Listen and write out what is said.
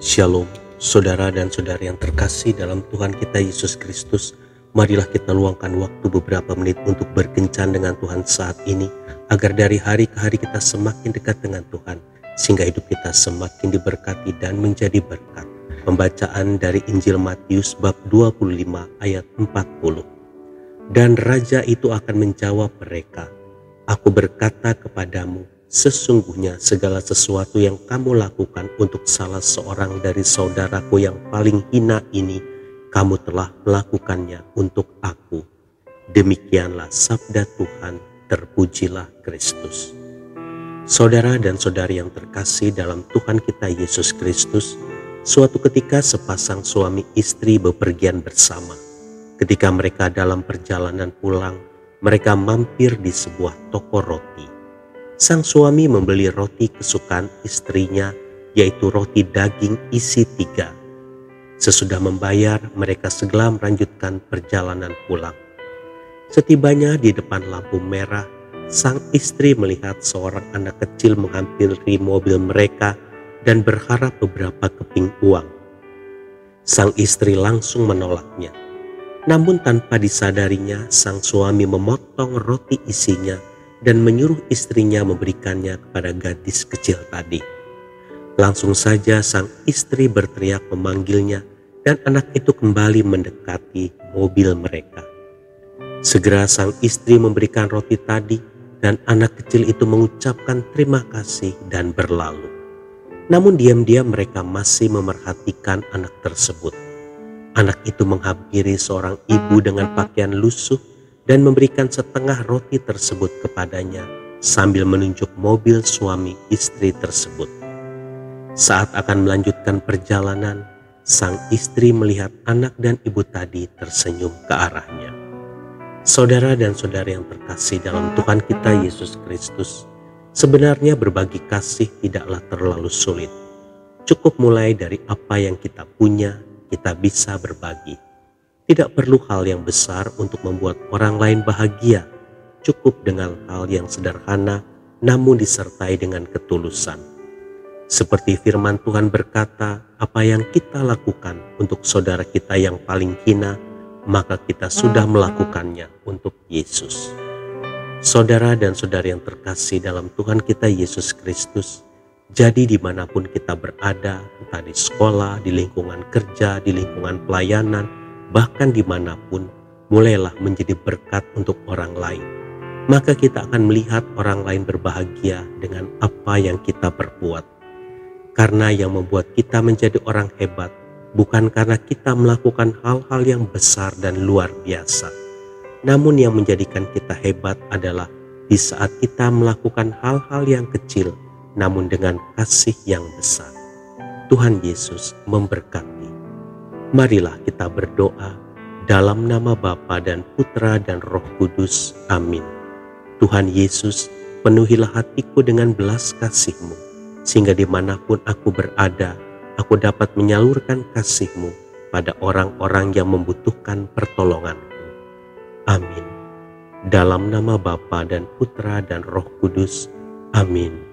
Shalom, saudara dan saudari yang terkasih dalam Tuhan kita Yesus Kristus. Marilah kita luangkan waktu beberapa menit untuk berkencan dengan Tuhan saat ini, agar dari hari ke hari kita semakin dekat dengan Tuhan, sehingga hidup kita semakin diberkati dan menjadi berkat. Pembacaan dari Injil Matius bab 25 ayat 40. Dan raja itu akan menjawab mereka, Aku berkata kepadamu, sesungguhnya segala sesuatu yang kamu lakukan untuk salah seorang dari saudaraku yang paling hina ini, kamu telah melakukannya untuk aku. Demikianlah sabda Tuhan, terpujilah Kristus. Saudara dan saudari yang terkasih dalam Tuhan kita Yesus Kristus, suatu ketika sepasang suami istri bepergian bersama. Ketika mereka dalam perjalanan pulang, mereka mampir di sebuah toko roti. Sang suami membeli roti kesukaan istrinya, yaitu roti daging isi tiga. Sesudah membayar, mereka segera melanjutkan perjalanan pulang. Setibanya di depan lampu merah, sang istri melihat seorang anak kecil menghampiri mobil mereka dan berharap beberapa keping uang. Sang istri langsung menolaknya namun tanpa disadarinya, sang suami memotong roti isinya dan menyuruh istrinya memberikannya kepada gadis kecil tadi. Langsung saja sang istri berteriak memanggilnya dan anak itu kembali mendekati mobil mereka. Segera sang istri memberikan roti tadi dan anak kecil itu mengucapkan terima kasih dan berlalu. Namun diam-diam mereka masih memerhatikan anak tersebut Anak itu menghampiri seorang ibu dengan pakaian lusuh dan memberikan setengah roti tersebut kepadanya sambil menunjuk mobil suami istri tersebut. Saat akan melanjutkan perjalanan, sang istri melihat anak dan ibu tadi tersenyum ke arahnya. Saudara dan saudara yang terkasih dalam Tuhan kita Yesus Kristus, sebenarnya berbagi kasih tidaklah terlalu sulit. Cukup mulai dari apa yang kita punya kita bisa berbagi. Tidak perlu hal yang besar untuk membuat orang lain bahagia. Cukup dengan hal yang sederhana namun disertai dengan ketulusan. Seperti firman Tuhan berkata, apa yang kita lakukan untuk saudara kita yang paling hina, maka kita sudah melakukannya untuk Yesus. Saudara dan saudari yang terkasih dalam Tuhan kita Yesus Kristus, jadi di mana pun kita berada, entah di sekolah, di lingkungan kerja, di lingkungan pelayanan, bahkan di mana pun, mulailah menjadi berkat untuk orang lain. Maka kita akan melihat orang lain berbahagia dengan apa yang kita perbuat. Karena yang membuat kita menjadi orang hebat bukan karena kita melakukan hal-hal yang besar dan luar biasa. Namun yang menjadikan kita hebat adalah di saat kita melakukan hal-hal yang kecil namun dengan kasih yang besar. Tuhan Yesus memberkati. Marilah kita berdoa dalam nama Bapa dan Putra dan Roh Kudus. Amin. Tuhan Yesus, penuhilah hatiku dengan belas kasih-Mu, sehingga di mana pun aku berada, aku dapat menyalurkan kasih-Mu pada orang-orang yang membutuhkan pertolonganku. Amin. Dalam nama Bapa dan Putra dan Roh Kudus. Amin.